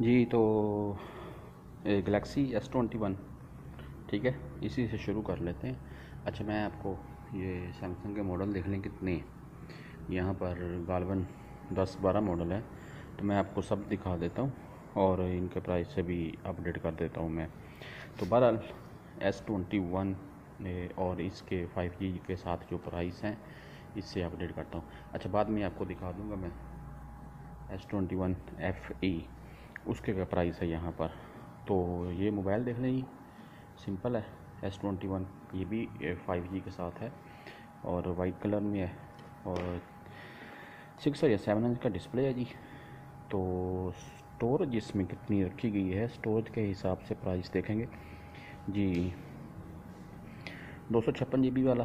जी तो Galaxy S twenty one ठीक है? इसी से शुरू कर लेते हैं। अच्छा मैं आपको ये सैमसंग के मॉडल देख लें कितने यहाँ पर गालबन दस बारह मॉडल है। तो मैं आपको सब दिखा देता हूँ और इनके प्राइस से भी अपडेट कर देता हूँ मैं। तो बहरहाल एस ट्वेंटी वन और इसके फाइव जी के साथ जो प्राइस हैं, इससे अपडेट करता हूँ। अच्छा बाद में आपको दिखा दूँगा मैं। S twenty one F E उसके क्या प्राइस है यहाँ पर। तो ये मोबाइल देख लें सिंपल है। एस ट्वेंटी वन ये भी फाइव जी के साथ है। और वाइट कलर में है। और सिक्स या सेवन इंच का डिस्प्ले है जी। तो स्टोरेज इसमें कितनी रखी गई है? स्टोरेज के हिसाब से प्राइस देखेंगे। जी, दो सौ छप्पन जी बी वाला।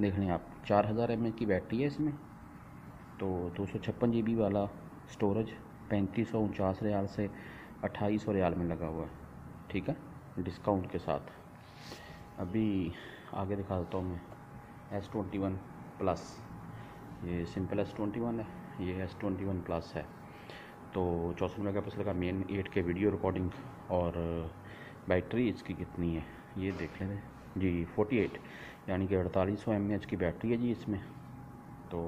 देख लें आप, चार हज़ार एम की बैटरी है इसमें। तो दो सौ छप्पन जी बी वाला स्टोरेज पैंतीस सौ उनचास रियाल से अट्ठाईस सौ रियाल में लगा हुआ है। ठीक है? डिस्काउंट के साथ। अभी आगे दिखा देता हूँ मैं। एस ट्वेंटी वन प्लस ये सिंपल एस ट्वेंटी वन है। ये एस ट्वेंटी वन प्लस है। तो चौंसठ मेगा पिक्सल का main eight K video recording और बैटरी इसकी कितनी है? ये देख लें। जी फोर्टी एट यानी कि अड़तालीस सौ एम एच की बैटरी है जी इसमें। तो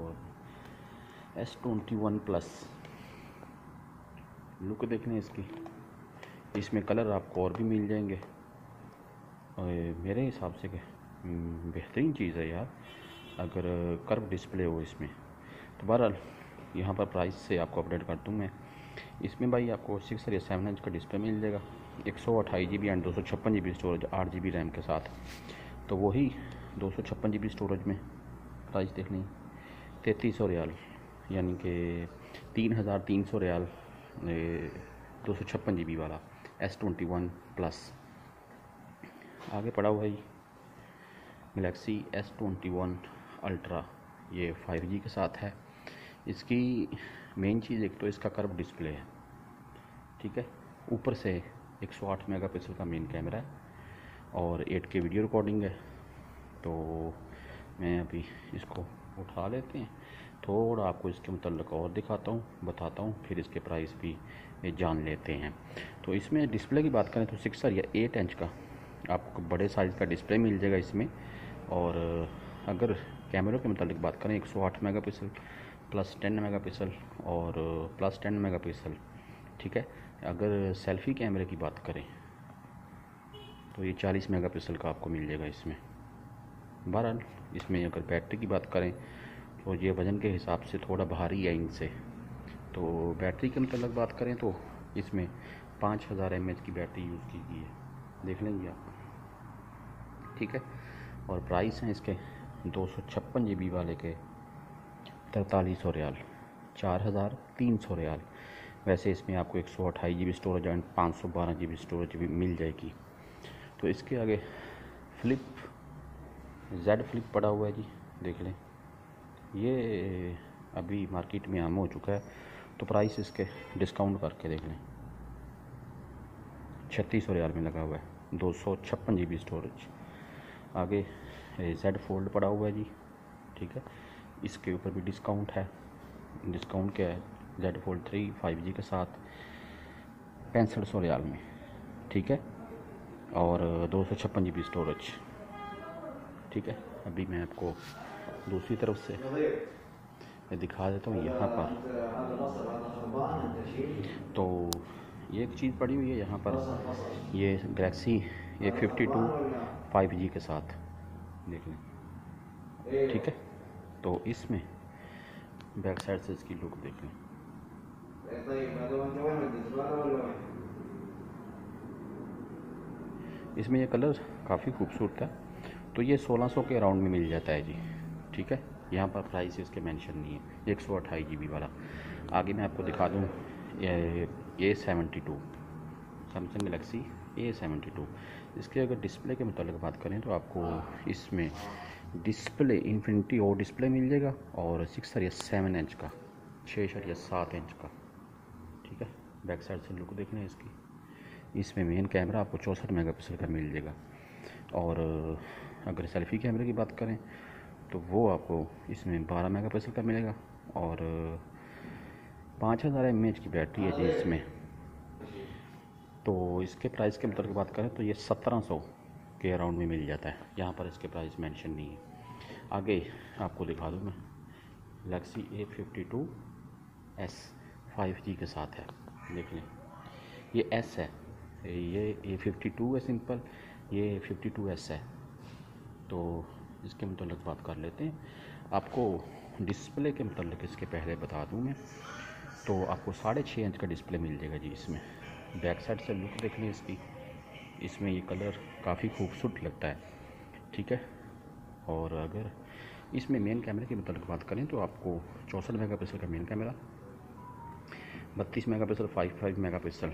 S twenty one plus look देख लें इसकी। इसमें कलर आपको और भी मिल जाएँगे। और मेरे हिसाब से हम्म, बेहतरीन चीज़ है यार अगर कर्व डिस्प्ले हो इसमें। तो बहरहाल यहाँ पर प्राइस से आपको अपडेट कर दूँ मैं। इसमें भाई आपको सिक्स या सेवन इंच का डिस्प्ले मिल जाएगा। एक सौ अट्ठाई जी बी एंड दो सौ छप्पन जी बी स्टोरेज आठ जी बी रैम के साथ। तो वही दो सौ छप्पन जी बी स्टोरेज में प्राइस देख लें तैंतीस सौ रियाल यानी कि तीन हज़ार तीन सौ रियाल। दो सौ छप्पन जी बी वाला एस ट्वेंटी वन प्लस आगे पड़ा हुआ ही Galaxy S twenty one ultra ये फाइव जी के साथ है। इसकी मेन चीज़ एक तो इसका कर्व डिस्प्ले है, ठीक है? ऊपर से एक सौ आठ मेगा पिक्सल का मेन कैमरा है और एट के वीडियो रिकॉर्डिंग है। तो मैं अभी इसको उठा लेते हैं। थोड़ा आपको इसके मतलब और दिखाता हूँ, बताता हूँ, फिर इसके प्राइस भी जान लेते हैं। तो इसमें डिस्प्ले की बात करें तो सिक्सर या एट इंच का आपको बड़े साइज़ का डिस्प्ले मिल जाएगा इसमें। और अगर कैमरों के मतलब बात करें 108 मेगापिक्सल प्लस 10 मेगापिक्सल और प्लस 10 मेगापिक्सल ठीक है? अगर सेल्फ़ी कैमरे की बात करें तो ये 40 मेगापिक्सल का आपको मिल जाएगा इसमें। बहरहाल, इसमें अगर बैटरी की बात करें तो ये वज़न के हिसाब से थोड़ा भारी है इनसे। तो बैटरी के मतलब बात करें तो इसमें पाँच हज़ार एमएच की बैटरी यूज़ की गई है। देख लेंगे आप। ठीक है? और प्राइस हैं इसके दो सौ छप्पन जी बी वाले के तरतालीस सौ रियाल, चार हज़ार तीन सौ रियाल। वैसे इसमें आपको एक सौ अट्ठाईस जी बी स्टोरेज एंड पाँच सौ बारह जी बी स्टोरेज भी मिल जाएगी। तो इसके आगे फ्लिप, जेड फ्लिप पड़ा हुआ है जी, देख लें। ये अभी मार्केट में आम हो चुका है तो प्राइस इसके डिस्काउंट करके देख लें। छत्तीस सौ रियाल में लगा हुआ है, दो सौ छप्पन जी बी स्टोरेज आगे जेड फोल्ड पड़ा हुआ है जी, ठीक है। इसके ऊपर भी डिस्काउंट है। डिस्काउंट क्या है? Z fold three five G के साथ पैंसठ सौ रियाल में, ठीक है। और दो सौ छप्पन जी बी स्टोरेज ठीक है। अभी मैं आपको दूसरी तरफ़ से। मैं दिखा देता हूँ यहाँ पर। तो ये एक चीज़ पड़ी हुई है यहाँ पर। ये Galaxy A fifty two five G के साथ। देख लें। ठीक है? तो इसमें बैक साइड से इसकी लुक देख लें। इसमें ये कलर काफ़ी खूबसूरत है। तो ये 1600 के अराउंड में मिल जाता है जी। ठीक है? यहाँ पर प्राइस इसके मेंशन नहीं है। एक सौ अट्ठाईस जी बी वाला। आगे मैं आपको दिखा दूँ A seventy two Samsung Galaxy A seventy two. इसके अगर डिस्प्ले के मतलब बात करें तो आपको इसमें डिस्प्ले इन्फिनिटी और डिस्प्ले मिल जाएगा और सिक्स या सेवन इंच का छः या सात इंच का, ठीक है? बैक साइड से लुक देख लें इसकी। इसमें मेन कैमरा आपको चौंसठ मेगापिक्सल का मिल जाएगा। और अगर सेल्फ़ी कैमरे की बात करें तो वो आपको इसमें 12 मेगापिक्सल का मिलेगा और पाँच हज़ार एम की बैटरी है जी इसमें। तो इसके प्राइस के मतलब बात करें तो ये सत्रह सौ के अराउंड में मिल जाता है। यहाँ पर इसके प्राइस मेंशन नहीं है। आगे आपको दिखा दूँ मैं। Galaxy A fifty two S five G के साथ है। देख लें। ये एस है। ये ए फिफ्टी टू है सिंपल ये फिफ्टी टू एस है। तो इसके मतलब बात कर लेते हैं। आपको डिस्प्ले के मतलब इसके पहले बता दूँ मैं। तो आपको साढ़े छः इंच का डिस्प्ले मिल जाएगा जी इसमें। बैक साइड से लुक देख लें इसकी। इसमें ये कलर काफ़ी खूबसूरत लगता है। ठीक है? और अगर इसमें मेन कैमरे के मतलब बात करें तो आपको चौंसठ मेगा पिक्सल का मेन कैमरा बत्तीस mega pixel five five mega pixel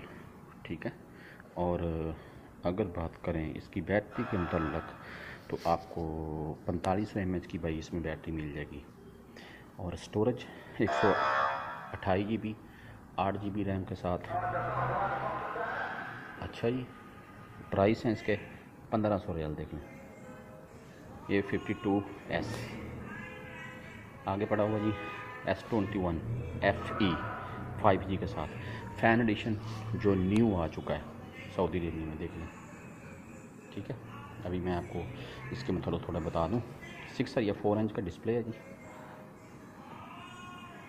ठीक है? और अगर बात करें इसकी बैटरी के मतलब तो आपको पैंतालीस सौ एम की भाई इसमें बैटरी मिल जाएगी। और स्टोरेज एक सौ अट्ठाई जी बी आठ जी बी रैम के साथ। अच्छा जी प्राइस हैं इसके पंद्रह सौ रियाल, देख लें। ये फिफ्टी टू एस आगे पड़ा हुआ जी S twenty one F E five G के साथ। फ़ैन एडिशन जो न्यू आ चुका है सऊदी अरेबिया में, देख लें। ठीक है? अभी मैं आपको इसके में थोड़ा थोड़ा बता दूँ। सिक्स या फोर इंच का डिस्प्ले है जी।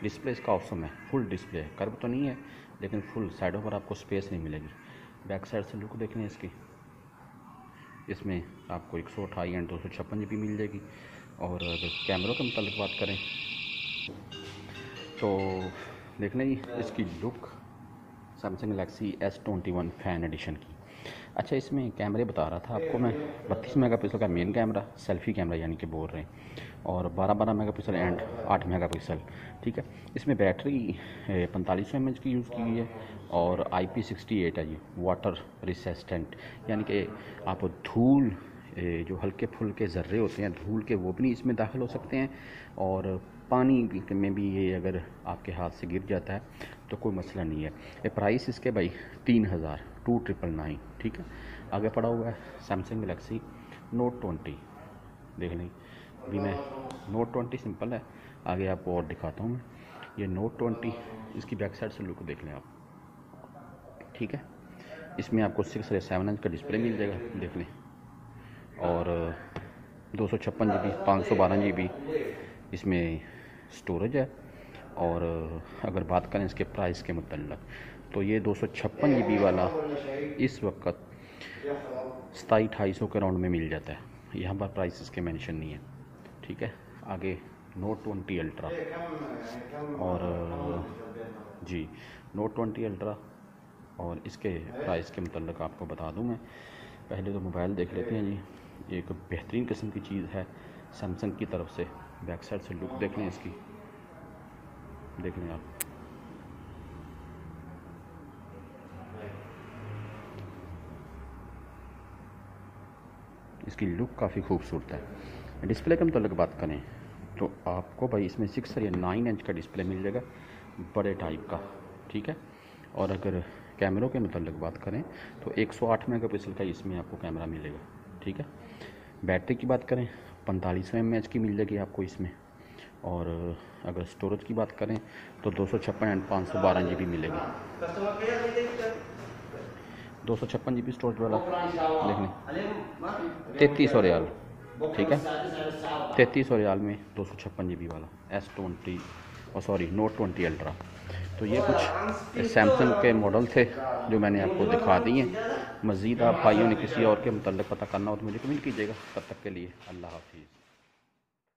डिस्प्ले इसका ऑप्शन है फुल डिस्प्ले है। कर्व तो नहीं है, लेकिन फुल साइडों पर आपको स्पेस नहीं मिलेगी। बैक साइड से लुक देख लें इसकी। इसमें आपको एक सौ अठाई एंड दो सौ छप्पन जी मिल जाएगी। और अगर कैमरों के मतलब बात करें तो देख लें इसकी look Samsung Galaxy S twenty one fan edition की। अच्छा इसमें कैमरे बता रहा था आपको मैं। बत्तीस मेगापिक्सल का मेन कैमरा, सेल्फी कैमरा यानी कि बोल रहे हैं। और बारह बारह मेगापिक्सल एंड आठ मेगापिक्सल, ठीक है? इसमें बैटरी पैंतालीस सौ की यूज़ की गई है और आई पी सिक्सटी एट है जी वाटर रिसेस्टेंट यानी कि आप धूल जो हल्के फुल्के ज़र्रे होते हैं, धूल के वो भी नहीं इसमें दाखिल हो सकते हैं। और पानी में भी ये अगर आपके हाथ से गिर जाता है तो कोई मसला नहीं है। ये प्राइस इसके भाई तीन हज़ार। टू ट्रिपल नाइन ठीक है? आगे पड़ा हुआ है सैमसंग गलेक्सी नोट ट्वेंटी देख लें। अभी मैं नोट ट्वेंटी सिंपल है, आगे आपको और दिखाता हूँ मैं। ये नोट ट्वेंटी इसकी बैक साइड से लुक देख लें आप। ठीक है? इसमें आपको सिक्स या सेवन इंच का डिस्प्ले मिल जाएगा, देख लें। और, दो सौ छप्पन जी बी पाँच सौ बारह जी बी इसमें स्टोरेज है। और अगर बात करें इसके प्राइस के मतलब तो ये दो सौ छप्पन जी बी वाला इस वक्त सताई ढाई सौ के राउंड में मिल जाता है। यहाँ पर प्राइस इसके मेंशन नहीं है, ठीक है? आगे नोट ट्वेंटी अल्ट्रा और, जी नोट ट्वेंटी अल्ट्रा और इसके प्राइस के मतलब आपको बता दूँ मैं। पहले तो मोबाइल देख लेते हैं जी। एक बेहतरीन किस्म की चीज़ है सैमसंग की तरफ़ से बैक साइड से लुक देख लें इसकी। देख लें आप। इसकी लुक काफ़ी खूबसूरत है। डिस्प्ले के मतलब बात करें तो आपको भाई इसमें सिक्स या नाइन इंच का डिस्प्ले मिल जाएगा, बड़े टाइप का, ठीक है? और अगर कैमरों के मतलब बात करें तो 108 मेगापिक्सल का इसमें आपको कैमरा मिलेगा, ठीक है? बैटरी की बात करें, पैंतालीस एम की मिल जाएगी आपको इसमें। और अगर स्टोरेज की बात करें तो दो सौ छप्पन एंड पाँच सौ बारह जी बी मिलेगी। दो सौ छप्पन जी बी स्टोरेज वाला देखने तैतीस सौ रियाल, ठीक है? तैतीस सौ रियाल में दो सौ छप्पन जी बी वाला एस ट्वेंटी और सॉरी नोट ट्वेंटी अल्ट्रा तो ये कुछ सैमसंग के मॉडल थे, जो मैंने आपको दिखा दिए मज़ीद आप भाइयों ने किसी और के मतलब पता करना हो तो मुझे कमेंट कीजिएगा। तब तक के लिए अल्लाह हाफिज़।